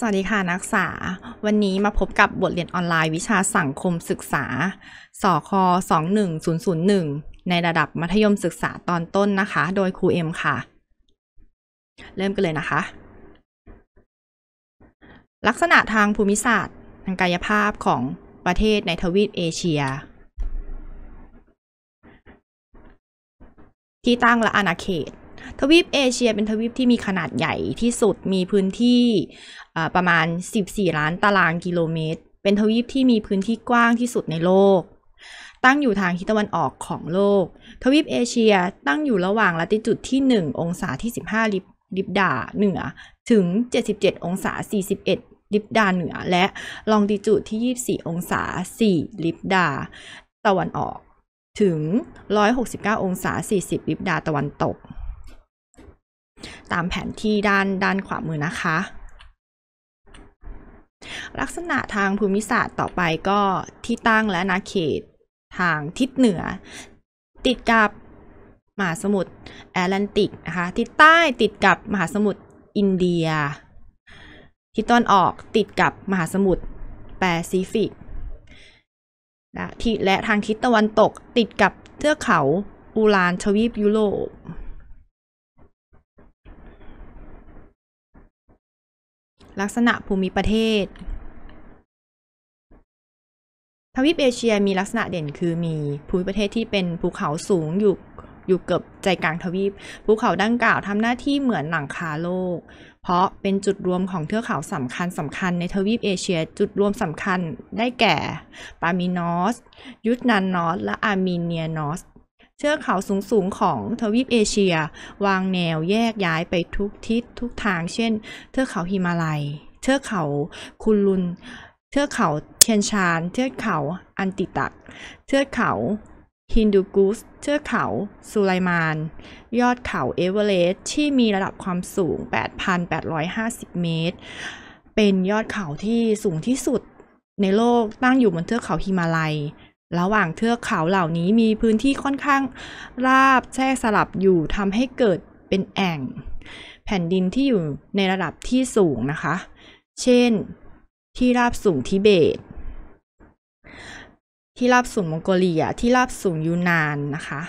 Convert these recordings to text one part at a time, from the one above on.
สวัสดีค่ะนักศึกษา วันนี้มาพบกับบทเรียนออนไลน์วิชาสังคมศึกษา สค 21001 ในระดับมัธยมศึกษาตอนต้นนะคะ โดยครูเอ็มค่ะ เริ่มกันเลยนะคะ ลักษณะทางภูมิศาสตร์ ทางกายภาพของประเทศในทวีปเอเชีย ที่ตั้งและอาณาเขต ทวีปเอเชียเป็นทวีปที่มีขนาดใหญ่ที่สุดมีพื้นที่ประมาณ 14 ล้านตารางกิโลเมตร เป็นทวีปที่มีพื้นที่กว้างที่สุดในโลก ตั้งอยู่ทางทิศตะวันออกของโลก ทวีปเอเชียตั้งอยู่ระหว่างลัติจูดที่ 1 องศาที่ 15 ลิบลิบดาเหนือถึง 77 องศา 41 ลิบดาเหนือ และลองดิจูดที่ 24 องศา 4 ลิบดา ตะวันออกถึง 169 องศา 40 ลิบดาตะวันตก ตามแผนที่ด้านด้านขวามือนะคะ ลักษณะทางภูมิศาสตร์ต่อไปก็ที่ตั้งและนาเขตทางทิศเหนือ ติดกับมหาสมุทรแอตแลนติกนะคะทิศใต้ติดกับมหาสมุทรอินเดีย ทิศตะวันออกติดกับมหาสมุทรแปซิฟิกและที่และทางทิศตะวันตกติดกับเทือกเขาอูราลทวีปยุโรป ลักษณะภูมิประเทศ ทวีปเอเชียมีลักษณะเด่นคือมีภูมิประเทศที่เป็นภูเขาสูงอยู่อยู่เกือบใจกลางทวีป ภูเขาดังกล่าวทำหน้าที่เหมือนหลังคาโลก เพราะเป็นจุดรวมของเทือกเขาสำคัญสำคัญในทวีปเอเชีย จุดรวมสำคัญได้แก่ ปามีร์ knot ยูนนาน knot และอาร์เมเนียนอส เทือกเขาสูงสูงของทวีปเอเชีย วางแนวแยกย้ายไปทุกทิศทุกทาง เช่น เทือกเขาหิมาลัย เทือกเขาคุนลุน เทือกเขาเทียนชาน เทือกเขาอัลตินตัก เทือกเขาฮินดูกูช เทือกเขาสุไลมาน ยอดเขาเอเวอเรสต์ที่มีระดับความสูง 8,850 เมตร เป็นยอดเขาที่สูงที่สุดในโลกตั้งอยู่บนเทือกเขาฮิมาลัย ระหว่างเทือกเขาเหล่านี้มีพื้นที่ค่อนข้างราบแช่สลับอยู่ทำให้เกิดเป็นแอ่ง แผ่นดินที่อยู่ในระดับที่สูงนะคะ เช่นที่ราบสูงทิเบต ที่ราบสูงมองโกเลีย ที่ราบสูงยูนานนะคะ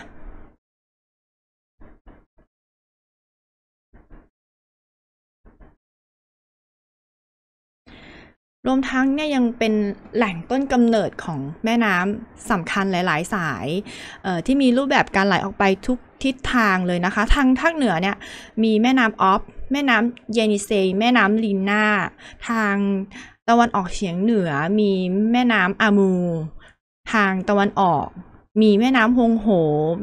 รวมทั้งเนี่ยยังเป็นแหล่งต้นกำเนิดของแม่น้ำสำคัญหลาย ๆ สายที่มีรูปแบบการไหลออกไปทุกทิศทางเลยนะคะ ทางภาคเหนือเนี่ยมีแม่น้ำออฟ แม่น้ำเยนิเซแม่น้ำลินนาทางตะวันออกเฉียงเหนือมีแม่น้ำอามู ทางตะวันออก มีแม่น้ำฮงโห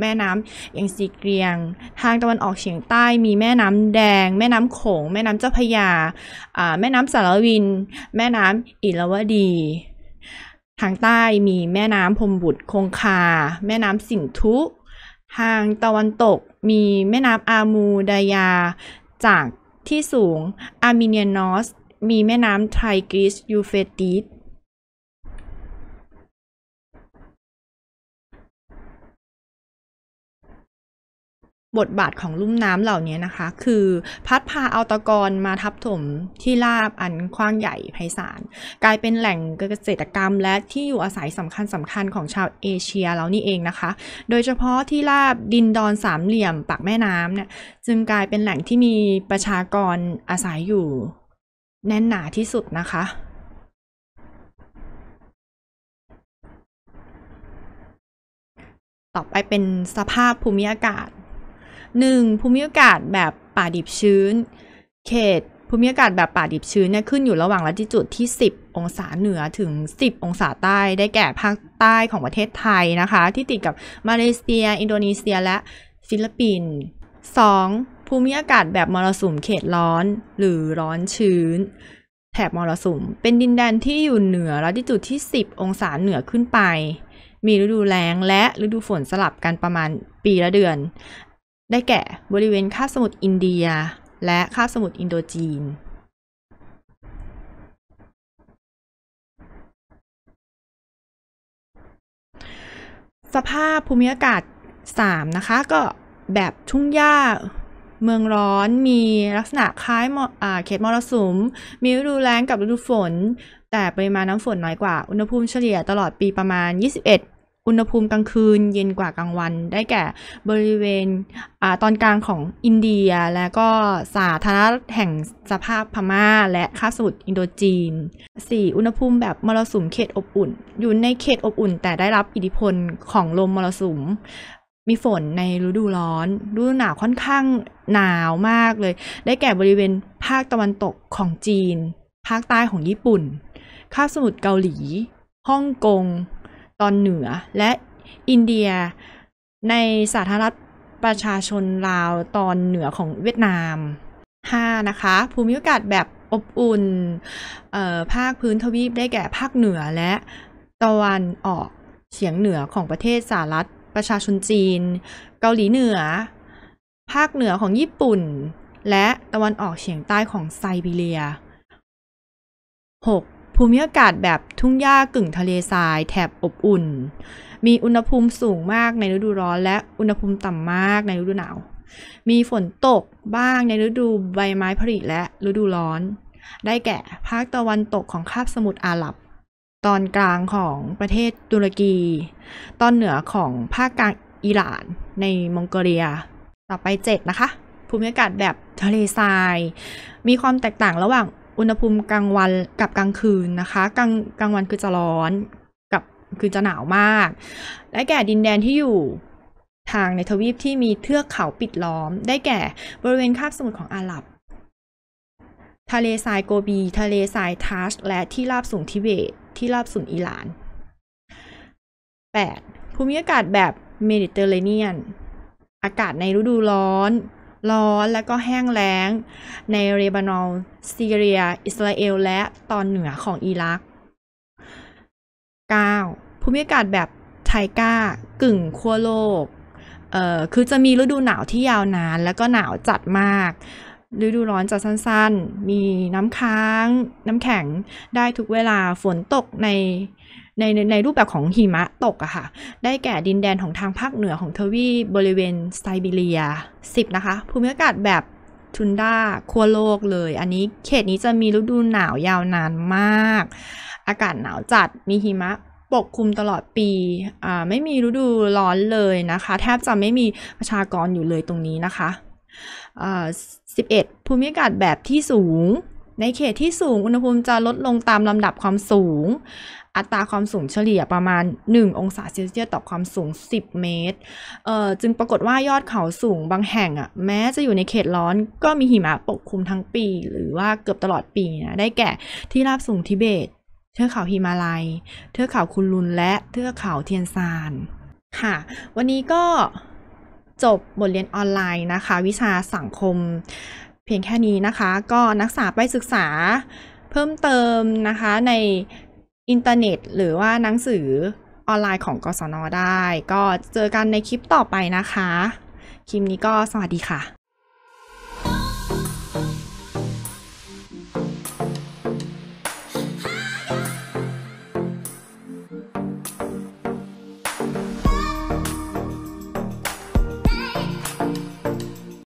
แม่น้ำยังซีเกรียง ทางตะวันออกเฉียงใต้มีแม่น้ำแดง แม่น้ำโขง แม่น้ำเจ้าพยา แม่น้ำสารวิน แม่น้ำอิรวดี ทางใต้มีแม่น้ำพมบุตรคงคา แม่น้ำสินธุ ทางตะวันตกมีแม่น้ำอามูดายา จากที่สูงอาร์เมเนียนอส มีแม่น้ำไทกริสยูเฟรติส บทบาทของลุ่มน้ำเหล่านี้นะคะ คือพัดพาเอาตะกอนมาทับถมที่ราบอันกว้างใหญ่ไพศาลกลายเป็นแหล่งเกษตรกรรม และที่อยู่อาศัยสำคัญสำคัญของชาวเอเชียแล้วนี่เองนะคะ โดยเฉพาะที่ราบดินดอนสามเหลี่ยมปากแม่น้ำเนี่ยจึงกลายเป็นแหล่งที่มีประชากรอาศัยอยู่แน่นหนาที่สุดนะคะต่อไปเป็นสภาพภูมิอากาศ 1. ภูมิอากาศแบบป่าดิบชื้น เขตภูมิอากาศแบบป่าดิบชื้นเนี่ยขึ้นอยู่ระหว่างลัติจูดที่ 10 องศาเหนือถึง 10 องศาใต้ ได้แก่ภาคใต้ของประเทศไทยนะคะ ที่ติดกับมาเลเซีย อินโดนีเซีย และฟิลิปปินส์ 2. ภูมิอากาศแบบมรสุมเขตร้อนหรือร้อนชื้น แถบมรสุม เป็นดินแดนที่อยู่เหนือละติจูดที่ 10 องศาเหนือขึ้นไปมีฤดูแล้งและฤดูฝนสลับกันประมาณปีละเดือน ได้แก่บริเวณคาบสมุทรอินเดีย และคาบสมุทรอินโดจีน สภาพภูมิอากาศ 3 นะคะ ก็แบบทุ่งหญ้าเมืองร้อนมีลักษณะคล้ายเขตมรสุม มีฤดูแล้งกับฤดูฝน แต่ปริมาณน้ำฝนน้อยกว่า อุณหภูมิเฉลี่ยตลอดปีประมาณ 21 อุณหภูมิกลางคืนเย็นกว่ากลางวัน ได้แก่บริเวณอตอนกลางของอินเดีย และก็สาธารณรัฐแห่งสภาพพม่า และคาบสมุทรอินโดจีน 4. อุณหภูมิแบบมรสุมเขตอบอุ่น อยู่ในเขตอบอุ่น แต่ได้รับอิทธิพลของลมมรสุม มีฝนในฤดูร้อน ฤดูหนาวค่อนข้างหนาวมากเลย ได้แก่บริเวณภาคตะวันตกของจีน ภาคใต้ของญี่ปุ่น คาบสมุทรเกาหลี ฮ่องกง ตอนเหนือและอินเดียในสาธารณรัฐประชาชนลาวตอนเหนือของเวียดนาม 5. นะคะ ภูมิอากาศแบบอบอุ่นเอ่อภาคพื้นทวีปได้แก่ภาคเหนือและตะวันออกเฉียงเหนือของประเทศสหรัฐประชาชนจีน เกาหลีเหนือ ภาคเหนือของญี่ปุ่น และตะวันออกเฉียงใต้ของไซบีเรีย 6. ภูมิอากาศแบบทุ่งหญ้ากึ่งทะเลทราย แถบอบอุ่น มีอุณหภูมิสูงมากในฤดูร้อน และอุณหภูมิต่ำมากในฤดูหนาว มีฝนตกบ้างในฤดูใบไม้ผลิและฤดูร้อน ได้แก่ภาคตะวันตกของคาบสมุทรอาหรับ ตอนกลางของประเทศตุรกี ตอนเหนือของภาคกลางอิหร่านในมองโกเลีย ต่อไป 7 นะคะ ภูมิอากาศแบบทะเลทราย มีความแตกต่างระหว่าง อุณหภูมิกลางวันกับกลางคืนนะคะกลางกลางวันคือจะร้อนกับคือจะหนาวมาก ได้แก่ดินแดนที่อยู่ทางในทวีปที่มีเทือกเขาปิดล้อม ได้แก่บริเวณคาบสมุทรของอาหรับ ทะเลทรายโกบี ทะเลทรายธาร์และที่ราบสูงทิเบต ที่ราบสูงอิหร่าน 8. ภูมิอากาศแบบเมดิเตอร์เรเนียน อากาศในฤดูร้อน ร้อนและก็แห้งแล้ง ในเลบานอนซีเรีย อิสราเอล และตอนเหนือของอิรัก 9. ภูมิอากาศแบบไทก้ากึ่งขั้วโลก เอ่อ คือจะมีฤดูหนาวที่ยาวนาน แล้วก็หนาวจัดมาก ฤดูร้อนจะสั้นๆ มีน้ำค้าง น้ำแข็งได้ทุกเวลาฝนตกในในในในรูปแบบของหิมะตกอะค่ะ ได้แก่ดินแดนของทางภาคเหนือของทวีบริเวณไซบีเรีย 10 นะคะ ภูมิอากาศแบบทุนด้าขั้วโลกเลย อันนี้เขตนี้จะมีฤดูหนาวยาวนานมาก อากาศหนาวจัดมีหิมะปกคลุมตลอดปี อ่า ไม่มีฤดูร้อนเลยนะคะ แทบจะไม่มีประชากรอยู่เลยตรงนี้นะคะ 11 ภูมิอากาศแบบที่สูง ในเขตที่สูงอุณหภูมิจะลดลงตามลำดับความสูง อัตราความสูงเฉลี่ยประมาณ 1 องศาเซลเซียสต่อความสูง 10 เมตร จึงปรากฏว่ายอดเขาสูงบางแห่งอะแม้จะอยู่ในเขตร้อนก็มีหิมะปกคลุมทั้งปี หรือว่าเกือบตลอดปีนะได้แก่ที่ราบสูงทิเบตเทือกเขาฮิมาลัย เทือกเขาคุนลุนและเทือกเขาเทียนซาน ค่ะ วันนี้ก็ จบบทเรียนออนไลน์นะคะ วิชาสังคม เพียงแค่นี้นะคะ ก็นักศึกษาไปศึกษาเพิ่มเติมนะคะในอินเทอร์เน็ต หรือว่าหนังสือออนไลน์ของกศนได้ ก็เจอกันในคลิปต่อไปนะคะ คลิปนี้ก็สวัสดีค่ะ